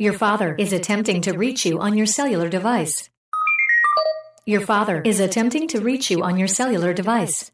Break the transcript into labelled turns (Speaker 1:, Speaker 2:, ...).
Speaker 1: Your father is attempting to reach you on your cellular device. Your father is attempting to reach you on your cellular device.